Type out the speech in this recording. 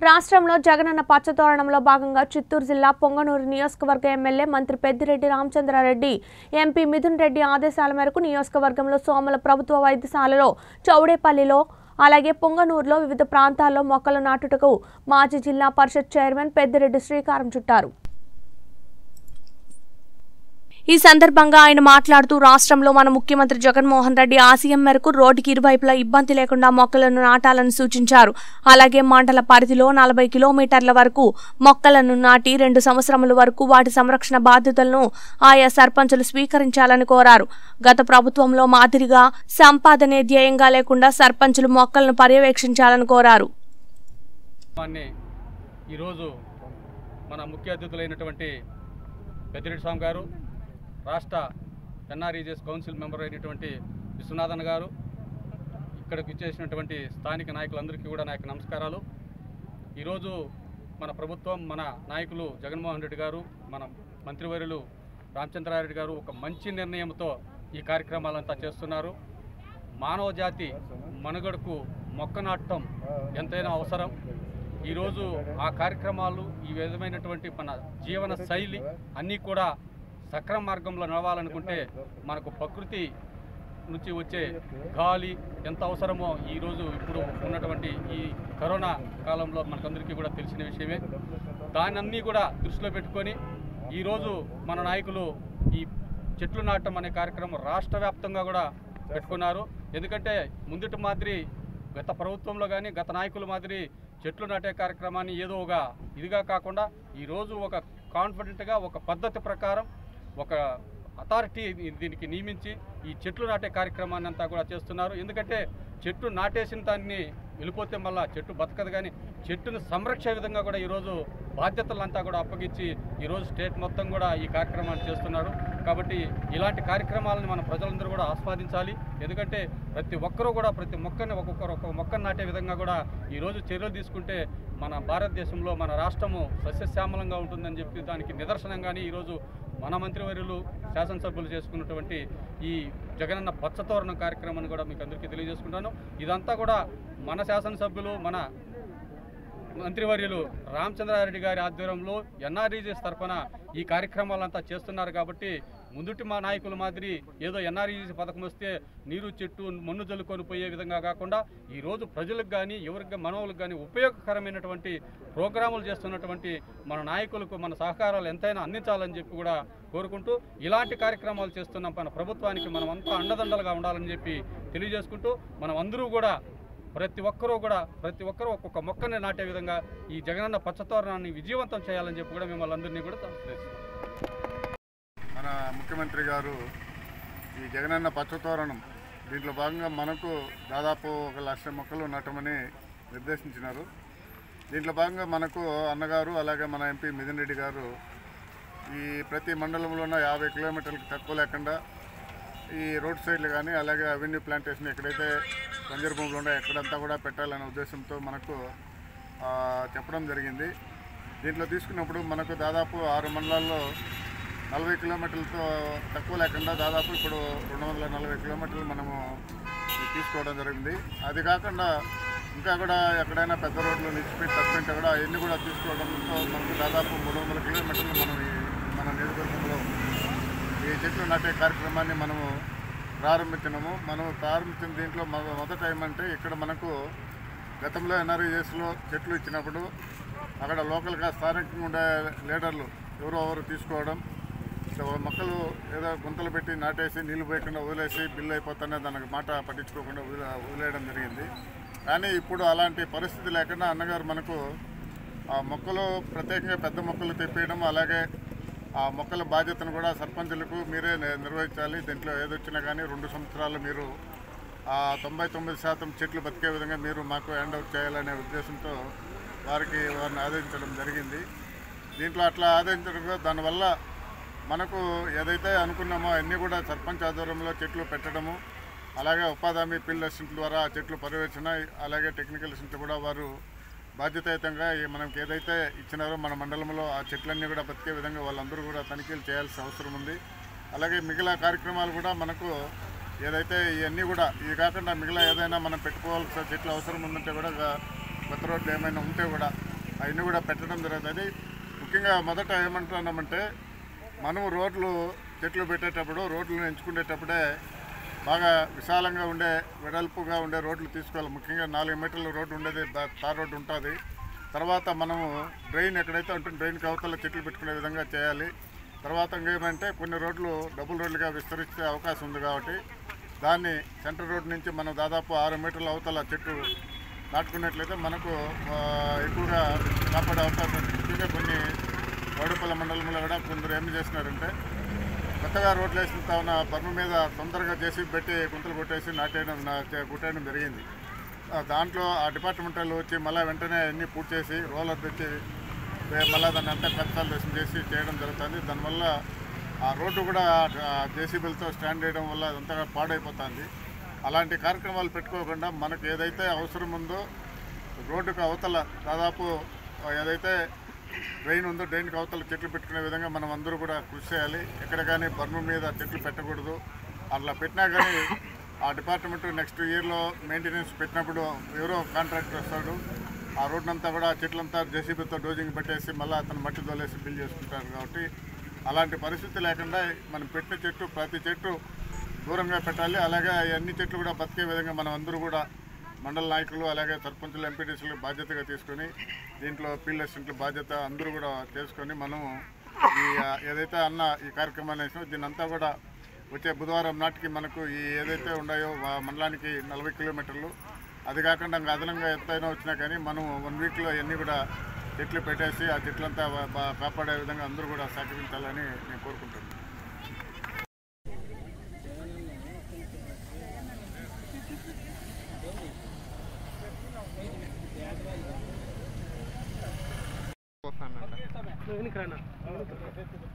రాష్ట్రంలో జగనన్న పచ్చతోరణంలో భాగంగా చిత్తూరు జిల్లా పొంగనూరు నియోజకవర్గ ఎమ్మెల్యే మంత్రి పెద్దిరెడ్డి రామచంద్రారెడ్డి ఎంపీ మిథున్ రెడ్డి ఆదేశాల మేరకు నియోజకవర్గంలో సోమల ప్రభుత్వ వైద్యశాలలో చౌడేపల్లిలో అలాగే పొంగనూరులో వివిధ ప్రాంతాల్లో మొక్కలు నాటుటకు మాజీ జిల్లా పరిషత్ చైర్మన్ పెద్దిరెడ్డి శ్రీకారం చుట్టారు. ఈ సందర్భంగా ఆయన మాట్లాడుతూ రాష్ట్రంలో మన ముఖ్యమంత్రి జగన్మోహన్ రెడ్డి ఆశయం మేరకు రోడ్డుకి ఇరువైపులా ఇబ్బంది లేకుండా మొక్కలను నాటాలని సూచించారు. అలాగే మండల పరిధిలో నలభై కిలోమీటర్ల వరకు మొక్కలను నాటి రెండు సంవత్సరముల వరకు వాటి సంరక్షణ బాధ్యతలను ఆయా సర్పంచులు స్వీకరించాలని కోరారు. గత ప్రభుత్వంలో మాదిరిగా సంపాదనే ధ్యేయంగా లేకుండా సర్పంచులు మొక్కలను పర్యవేక్షించాలని కోరారు. ఈరోజు మన ముఖ్య అతిథులైనటువంటి పెద్దిరెడ్డి స్వామి గారు రాష్ట్ర ఎన్ఆర్ఈజెస్ కౌన్సిల్ మెంబర్ అయినటువంటి విశ్వనాథన్ గారు ఇక్కడికి ఇచ్చేసినటువంటి స్థానిక నాయకులందరికీ కూడా నాకు నమస్కారాలు. ఈరోజు మన ప్రభుత్వం మన నాయకులు జగన్మోహన్ రెడ్డి గారు మన మంత్రివర్యులు రామచంద్రారెడ్డి గారు ఒక మంచి నిర్ణయంతో ఈ కార్యక్రమాలంతా చేస్తున్నారు. మానవ జాతి మనుగడకు మొక్క నాటం ఎంతైనా అవసరం. ఈరోజు ఆ కార్యక్రమాలు ఈ విధమైనటువంటి మన జీవన శైలి అన్నీ కూడా సక్రమ మార్గంలో నడవాలనుకుంటే మనకు ప్రకృతి నుంచి వచ్చే గాలి ఎంత అవసరమో ఈరోజు ఇప్పుడు ఉన్నటువంటి ఈ కరోనా కాలంలో మనకందరికీ కూడా తెలిసిన విషయమే. దానన్నీ కూడా దృష్టిలో పెట్టుకొని ఈరోజు మన నాయకులు ఈ చెట్లు నాటడం అనే కార్యక్రమం రాష్ట్ర వ్యాప్తంగా కూడా పెట్టుకున్నారు. ఎందుకంటే ముందుటి మాదిరి గత ప్రభుత్వంలో కానీ గత నాయకుల మాదిరి చెట్లు నాటే కార్యక్రమాన్ని ఏదో ఒక ఇదిగా కాకుండా ఈరోజు ఒక కాన్ఫిడెంట్గా ఒక పద్ధతి ప్రకారం ఒక అథారిటీ దీనికి నియమించి ఈ చెట్లు నాటే కార్యక్రమాన్ని అంతా కూడా చేస్తున్నారు. ఎందుకంటే చెట్టు నాటేసిన దాన్ని వెళ్ళిపోతే మళ్ళా చెట్టు బతకదు కానీ చెట్టును సంరక్షే విధంగా కూడా ఈరోజు బాధ్యతలంతా కూడా అప్పగించి ఈరోజు స్టేట్ మొత్తం కూడా ఈ కార్యక్రమాన్ని చేస్తున్నారు. కాబట్టి ఇలాంటి కార్యక్రమాలను మన ప్రజలందరూ కూడా ఆస్వాదించాలి. ఎందుకంటే ప్రతి ఒక్కరూ కూడా ప్రతి మొక్కని ఒక్కొక్కరు ఒక్కొక్క మొక్కను నాటే విధంగా కూడా ఈరోజు చర్యలు తీసుకుంటే మన భారతదేశంలో మన రాష్ట్రము సస్యశ్యామలంగా ఉంటుందని చెప్పి దానికి నిదర్శనంగానే ఈరోజు మన మంత్రివర్యులు శాసనసభ్యులు చేసుకున్నటువంటి ఈ జగనన్న పచ్చతోరణం కార్యక్రమాన్ని కూడా మీకు అందరికీ తెలియజేసుకుంటాను. ఇదంతా కూడా మన శాసనసభ్యులు మన మంత్రివర్యులు రామచంద్రారెడ్డి గారి ఆధ్వర్యంలో ఎన్ఆర్ఈజీఎస్ తరఫున ఈ కార్యక్రమాలంతా చేస్తున్నారు కాబట్టి ముందుటి మా నాయకుల మాదిరి ఏదో ఎన్ఆర్ఈసీ పథకం వస్తే నీరు చెట్టు మన్ను జల్లుకొని పోయే విధంగా కాకుండా ఈరోజు ప్రజలకు కానీ ఎవరికి మనవులకు కానీ ఉపయోగకరమైనటువంటి ప్రోగ్రాములు చేస్తున్నటువంటి మన నాయకులకు మన సహకారాలు ఎంతైనా అందించాలని చెప్పి కూడా కోరుకుంటూ ఇలాంటి కార్యక్రమాలు చేస్తున్న. మన ప్రభుత్వానికి మనం అంతా అండదండలుగా ఉండాలని చెప్పి తెలియజేసుకుంటూ మనం అందరూ కూడా ప్రతి ఒక్కరూ కూడా ప్రతి ఒక్కరూ ఒక్కొక్క మొక్కని నాటే విధంగా ఈ జగనన్న పచ్చతోరణాన్ని విజయవంతం చేయాలని చెప్పి కూడా మిమ్మల్ని అందరినీ కూడా మన ముఖ్యమంత్రి గారు ఈ జగనన్న పచ్చతోరణం. దీంట్లో భాగంగా మనకు దాదాపు ఒక లక్ష మొక్కలు నాటమని నిర్దేశించినారు. దీంట్లో భాగంగా మనకు అన్నగారు అలాగే మన ఎంపీ మిథున్ రెడ్డి గారు ఈ ప్రతి మండలంలోన యాభై కిలోమీటర్లకు తక్కువ లేకుండా ఈ రోడ్ సైడ్లు కానీ అలాగే అవెన్యూ ప్లాంటేషన్ ఎక్కడైతే బంజర్ భూములు ఉన్నాయో ఎక్కడంతా కూడా పెట్టాలనే ఉద్దేశంతో మనకు చెప్పడం జరిగింది. దీంట్లో తీసుకున్నప్పుడు మనకు దాదాపు ఆరు మండలాల్లో నలభై కిలోమీటర్లతో తక్కువ లేకుండా దాదాపు ఇప్పుడు రెండు వందల నలభై కిలోమీటర్లు మనము తీసుకోవడం జరిగింది. అది కాకుండా ఇంకా కూడా ఎక్కడైనా పెద్ద రోడ్లు నిలిచిపోయి తప్పింటే కూడా అవన్నీ కూడా తీసుకోవడంతో మనకు దాదాపు మూడు వందల కిలోమీటర్లు మనం మన నియోజకవర్గంలో ఈ చెట్లు నాటే కార్యక్రమాన్ని మనము ప్రారంభించినాము. మనం ప్రారంభించిన దీంట్లో మొద- మొదట ఏమంటే ఇక్కడ మనకు గతంలో ఎన్ఆర్ఈఎస్లో చెట్లు ఇచ్చినప్పుడు అక్కడ లోకల్గా స్థానికంగా ఉండే లీడర్లు ఎవరో ఎవరు తీసుకోవడం మొక్కలు ఏదో గుంతలు పెట్టి నాటేసి నీళ్ళు పోయకుండా వదిలేసి బిల్లు అయిపోతానే దానికి మాట పట్టించుకోకుండా వదిలే వదిలేయడం జరిగింది. కానీ ఇప్పుడు అలాంటి పరిస్థితి లేకుండా అన్నగారు మనకు ఆ మొక్కలు ప్రత్యేకంగా పెద్ద మొక్కలు తెప్పేయడం అలాగే ఆ మొక్కల బాధ్యతను కూడా సర్పంచులకు మీరే నిర్వహించాలి. దీంట్లో ఏదొచ్చినా కానీ రెండు సంవత్సరాలు మీరు ఆ తొంభై తొమ్మిది శాతం చెట్లు బతికే విధంగా మీరు మాకు హ్యాండ్ అవుట్ చేయాలనే ఉద్దేశంతో వారికి వారిని ఆదేశించడం జరిగింది. దీంట్లో అట్లా ఆదేశించడం దానివల్ల మనకు ఏదైతే అనుకున్నామో అన్నీ కూడా సర్పంచ్ ఆధ్వర్యంలో చెట్లు పెట్టడము అలాగే ఉపాధి హామీ ఫీల్డ్ ద్వారా చెట్లు పర్యవేక్షణ అలాగే టెక్నికల్ అసిస్టెంట్ కూడా వారు బాధ్యతాయుతంగా మనకి ఏదైతే ఇచ్చినారో మన మండలంలో ఆ చెట్లన్నీ కూడా బతికే విధంగా వాళ్ళందరూ కూడా తనిఖీలు చేయాల్సిన అవసరం ఉంది. అలాగే మిగిలిన కార్యక్రమాలు కూడా మనకు ఏదైతే ఇవన్నీ కూడా ఇవి కాకుండా మిగిలిన ఏదైనా మనం పెట్టుకోవాల్సిన చెట్లు అవసరం ఉందంటే కూడా కొత్త రోడ్లు ఏమైనా ఉంటే కూడా అవన్నీ కూడా పెట్టడం జరుగుతుంది. ముఖ్యంగా మొదట ఏమంటున్నామంటే మనం రోడ్లు చెట్లు పెట్టేటప్పుడు రోడ్లను ఎంచుకునేటప్పుడే బాగా విశాలంగా ఉండే వెడల్పుగా ఉండే రోడ్లు తీసుకోవాలి. ముఖ్యంగా నాలుగు మీటర్ల రోడ్డు ఉండేది తార్ రోడ్డు ఉంటుంది. తర్వాత మనము డ్రైన్ ఎక్కడైతే ఉంటుంది డ్రైన్కి అవతల చెట్లు పెట్టుకునే విధంగా చేయాలి. తర్వాత ఇంకేమంటే కొన్ని రోడ్లు డబుల్ రోడ్లుగా విస్తరించే అవకాశం ఉంది కాబట్టి దాన్ని సెంటర్ రోడ్ నుంచి మనం దాదాపు ఆరు మీటర్ల అవతల చెట్టు నాటుకున్నట్లయితే మనకు ఎక్కువగా కాపాడే అవకాశం ఉంది. ముఖ్యంగా కొన్ని గౌడపల్లి మండలంలో కూడా కొందరు ఏం చేసినారంటే కొత్తగా రోడ్లు వేసిన ఉన్న బర్మ మీద తొందరగా చేసి పెట్టి గుంతలు కొట్టేసి నాటేయడం నా- కొట్టేయడం జరిగింది. దాంట్లో ఆ డిపార్ట్మెంట్ వాళ్ళు వచ్చి మళ్ళీ వెంటనే అన్నీ పూర్తి చేసి రోలర్ తెచ్చి మళ్ళీ దాన్ని అంతా కష్టాలు చేసి చేయడం జరుగుతుంది. దానివల్ల ఆ రోడ్డు కూడా జేసీబీలతో స్టాండ్ చేయడం వల్ల అదంతా పాడైపోతుంది. అలాంటి కార్యక్రమాలు పెట్టుకోకుండా మనకు ఏదైతే అవసరం ఉందో రోడ్డుకు అవతల దాదాపు ఏదైతే డ్రైన్ ఉందో డ్రైన్కి అవతల చెట్లు పెట్టుకునే విధంగా మనం అందరూ కూడా కృషి చేయాలి. ఎక్కడ కానీ బర్ను మీద చెట్లు పెట్టకూడదు. అట్లా పెట్టినా కానీ ఆ డిపార్ట్మెంట్ నెక్స్ట్ ఇయర్లో మెయింటెనెన్స్ పెట్టినప్పుడు ఎవరో కాంట్రాక్టర్ వస్తాడు. ఆ రోడ్డు అంతా కూడా చెట్లంతా జేసీబీతో డోజింగ్ పెట్టేసి మళ్ళీ అతను మట్టి తోలేసి బిల్ చేసుకుంటారు కాబట్టి అలాంటి పరిస్థితి లేకుండా మనం పెట్టిన చెట్టు ప్రతి చెట్టు దూరంగా పెట్టాలి. అలాగే అన్ని చెట్లు కూడా బతికే విధంగా మనం అందరూ కూడా మండల నాయకులు అలాగే సర్పంచులు ఎంపీటీసీలు బాధ్యతగా తీసుకొని దీంట్లో ఫీల్డ్ అసిస్టెంట్లు బాధ్యత అందరూ కూడా చేసుకొని మనం ఈ ఏదైతే అన్న ఈ కార్యక్రమాన్ని వేసినా దీనంతా కూడా వచ్చే బుధవారం నాటికి మనకు ఈ ఏదైతే ఉన్నాయో మండలానికి నలభై కిలోమీటర్లు. అది కాకుండా ఇంకా అదనంగా ఎంతైనా వచ్చినా కానీ మనం వన్ వీక్లో ఇవన్నీ కూడా చెట్లు పెట్టేసి ఆ చెట్లంతా బా- కాపాడే విధంగా అందరూ కూడా సహకరించాలని నేను కోరుకుంటున్నాను. नहीं कराना।